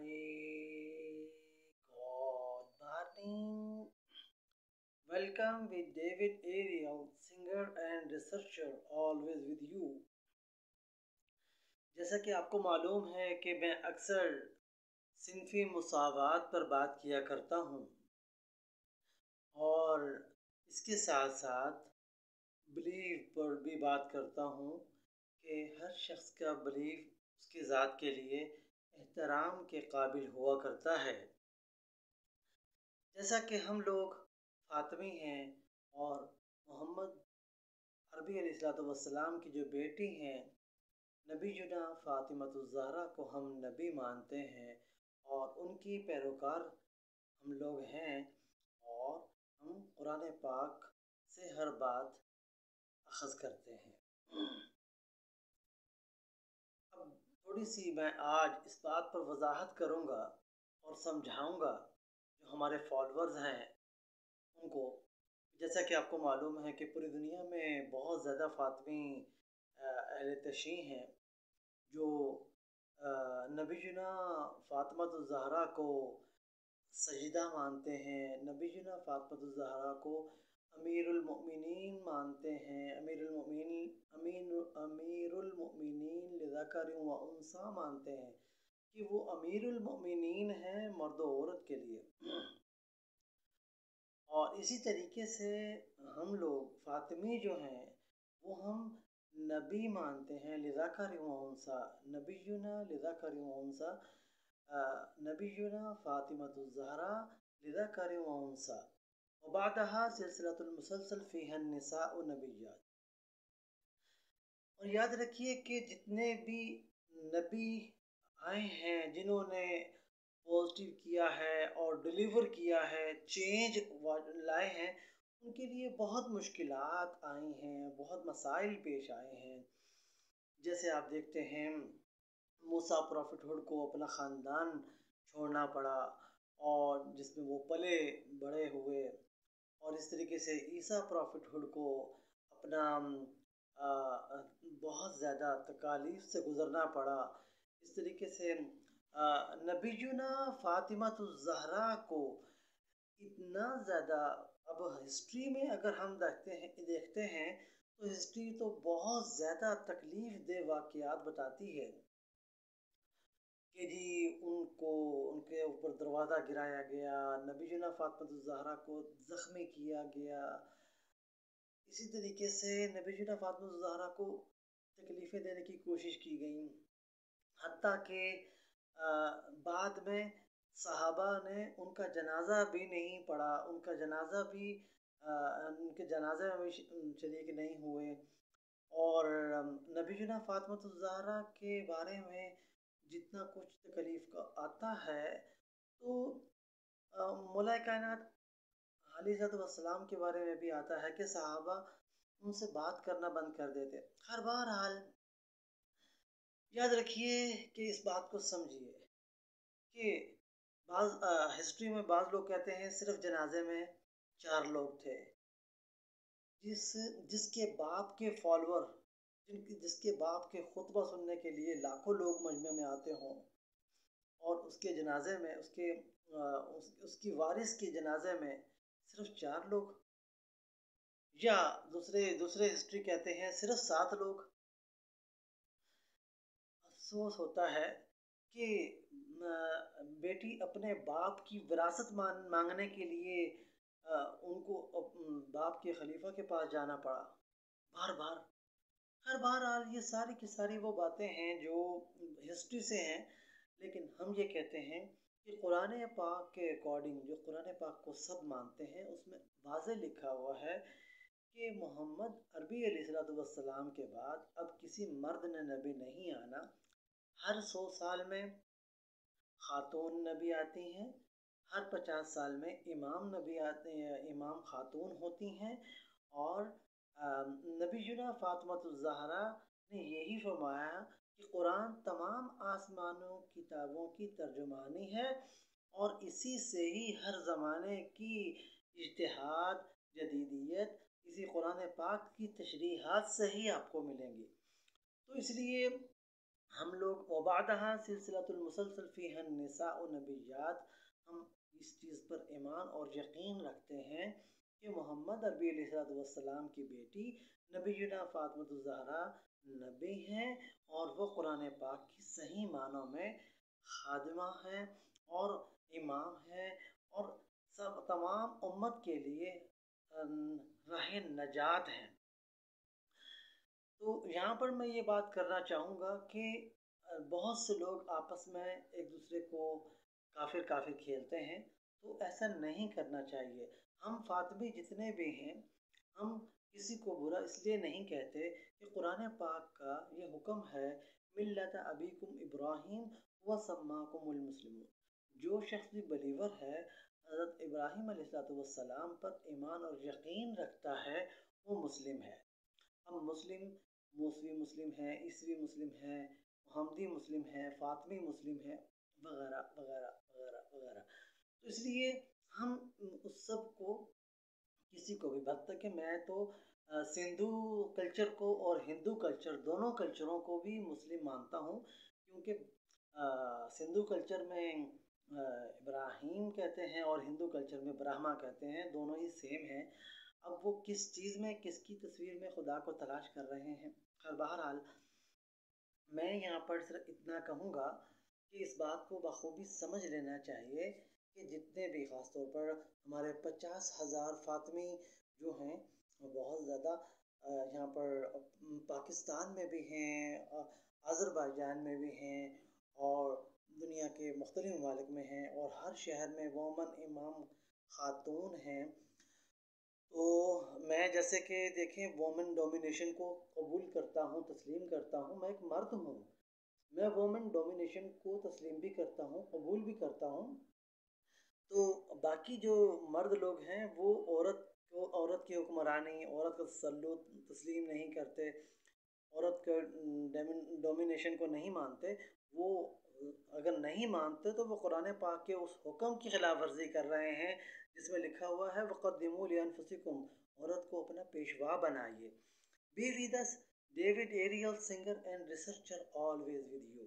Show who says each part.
Speaker 1: Hi, good morning. Welcome with David Ariel, singer and researcher, always with you. जैसा कि आपको मालूम है कि मैं अक्सर सिंफी मुसावात पर बात किया करता हूँ और इसके साथ साथ बिलीव पर भी बात करता हूँ कि हर शख्स का बिलीव उसकी ज़ात के लिए एहतराम के काबिल हुआ करता है। जैसा कि हम लोग फातमी हैं और मोहम्मद अरबी सलाम की जो बेटी हैं, नबी जुना फ़ातिमतुज़हरा को हम नबी मानते हैं और उनकी पैरोकार हम लोग हैं और हम कुरान पाक से हर बात अखज़ करते हैं। थोड़ी सी मैं आज इस बात पर वजाहत करूँगा और समझाऊँगा जो हमारे फॉलोअर्स हैं, उनको। जैसा कि आपको मालूम है कि पूरी दुनिया में बहुत ज़्यादा फातमी अहल तशी हैं, जो नबी जुना फ़ातमतुज़हरा को सजदा मानते हैं नबी जुना फ़ातमतुज़हरा को अमीरुलमोमिनीन मानते हैं अमीरुलमोमिन अमीन अमीरुलमोमिनीन लज़कर व उनसा मानते हैं कि वो अमीरुलमोमिनीन हैं मर्द औरत के लिए। और इसी तरीके से हम लोग फ़ातिमी जो हैं, वो हम नबी मानते हैं लज़ाकर वंसा नबीना लज़ाकर वंसा नबीना फ़ातिमतुज़हरा लज़ाकर वंसा वबादहा सिलसिलतुलमुसलसल फ़ीहन्निसा नबियात। और याद रखिए कि जितने भी नबी आए हैं, जिन्होंने पॉजिटिव किया है और डिलीवर किया है चेंज लाए हैं, उनके लिए बहुत मुश्किल आई हैं, बहुत मसाइल पेश आए हैं। जैसे आप देखते हैं, मूसा प्रॉफिटहुड को अपना ख़ानदान छोड़ना पड़ा और जिसमें वो पले बड़े हुए और इस तरीके से ईसा प्रॉफिटहुड को अपना बहुत ज़्यादा तकालीफ से गुज़रना पड़ा। इस तरीके से नबीजुना फ़ातिमा जहरा को इतना ज़्यादा, अब हिस्ट्री में अगर हम देखते हैं देखते हैं तो हिस्ट्री तो बहुत ज़्यादा तकलीफ़ दे वाक़ात बताती है कि जी उनको, उनके ऊपर दरवाज़ा गिराया गया नबी जना फ़ातमतुज़हरा को ज़ख्मी किया गया। इसी तरीके से नबी जना जहरा को तकलीफ़ें देने की कोशिश की गई। हती के बाद में सहाबा ने उनका जनाजा भी नहीं पढ़ा उनका जनाजा भी आ, उनके जनाजे में शरीक नहीं हुए। और नबी जना फ़ातमतुज़हरा के बारे में जितना कुछ तकलीफ़ का आता है तो मौला कायनात सलाम के बारे में भी आता है कि सहाबा उनसे बात करना बंद कर देते। हर बार हाल याद रखिए कि इस बात को समझिए कि बाज हिस्ट्री में बाज़ लोग कहते हैं सिर्फ़ जनाजे में चार लोग थे। जिस जिसके बाप के फॉलोअर जिनकी जिसके बाप के खुतबा सुनने के लिए लाखों लोग मजमे में आते हों और उसके जनाजे में उसके उस, उसकी वारिस के जनाजे में सिर्फ़ चार लोग? या दूसरे दूसरे हिस्ट्री कहते हैं सिर्फ़ सात लोग? अफसोस होता है कि बेटी अपने बाप की विरासत मान, मांगने के लिए उनको बाप के खलीफा के पास जाना पड़ा। बार बार। हर बहरहाल ये सारी की सारी वो बातें हैं जो हिस्ट्री से हैं, लेकिन हम ये कहते हैं कि कुरान पाक के अकॉर्डिंग, जो कुरान पाक को सब मानते हैं, उसमें वाज लिखा हुआ है कि मोहम्मद अरबी सलाम के बाद अब किसी मर्द ने नबी नहीं आना। हर सौ साल में ख़ातून नबी आती हैं, हर पचास साल में इमाम नबी आते हैं, इमाम ख़ातून होती हैं और नबीजुना फ़ातमतुज़हरा ने यही फरमाया कि कुरान तमाम आसमानों किताबों की तर्जुमानी है और इसी से ही हर ज़माने की इजतहाद, जदीदियत, इसी कुरान पाक की तशरीहत से ही आपको मिलेंगी। तो इसलिए हम लोग वबादहा सिलसिलतुलमुसलसल फ़ीहन निसा नबियात, हम इस चीज़ पर ईमान और यकीन रखते हैं कि मोहम्मद अरबी सलाम की बेटी नबीना फ़ातमतुज़हरा नबी हैं और वो कुरान पाक की सही मानों में खादमा है और इमाम है और सब तमाम उम्मत के लिए राह नजात हैं। तो यहाँ पर मैं ये बात करना चाहूँगा कि बहुत से लोग आपस में एक दूसरे को काफिर काफिर खेलते हैं तो ऐसा नहीं करना चाहिए। हम फातमी जितने भी हैं, हम किसी को बुरा इसलिए नहीं कहते कि कुरान पाक का ये हुक्म है, मिल्लत अबीकुम इब्राहिम व सम्माकुमुल जो शख्स भी बलीवर है, हज़रत इब्राहिम सलाम पर ईमान और यकीन रखता है, वो मुस्लिम है। हम मुस्लिम, मूसवी मुस्लिम है, ईसवी मुस्लिम है हमदी मुस्लिम है, फ़ातमी मुस्लिम है, वगैरह वगैरह वगैरह वगैरह। तो इसलिए हम उस सबको किसी को भी भक्त कि मैं तो सिंधु कल्चर को और हिंदू कल्चर, दोनों कल्चरों को भी मुस्लिम मानता हूँ, क्योंकि सिंधु कल्चर में इब्राहिम कहते हैं और हिंदू कल्चर में ब्राह्मा कहते हैं, दोनों ही सेम हैं। अब वो किस चीज़ में, किसकी तस्वीर में खुदा को तलाश कर रहे हैं? हर बहरहाल, मैं यहाँ पर सिर्फ़ इतना कहूँगा कि इस बात को बखूबी समझ लेना चाहिए कि जितने भी ख़ास तौर पर हमारे पचास हज़ार फातमी जो हैं बहुत ज़्यादा यहाँ पर पाकिस्तान में भी हैं आज़रबाईजान में भी हैं और दुनिया के मुख्तलि ममालिक में हैं और हर शहर में वोमन इमाम ख़ातून हैं। तो मैं जैसे कि देखें, वोमेन डोमिनेशन को कबूल करता हूँ, तस्लीम करता हूँ, मैं एक मर्द हूँ। मैं वोमेन डोमिनेशन को तस्लीम भी करता हूँ, कबूल भी करता हूँ। बाकी जो मर्द लोग हैं, वो औरत को, औरत की हुक्मरानी औरत का तसल्लुत तस्लीम नहीं करते, औरत के डोमिनेशन को नहीं मानते, वो, अगर नहीं मानते तो वो कुरान पाक के उस हुक्म की खिलाफ वर्जी कर रहे हैं, जिसमें लिखा हुआ है वक़दमूलफसिकुम औरत को अपना पेशवा बनाइए। Be with David Ariel singer and researcher always with you.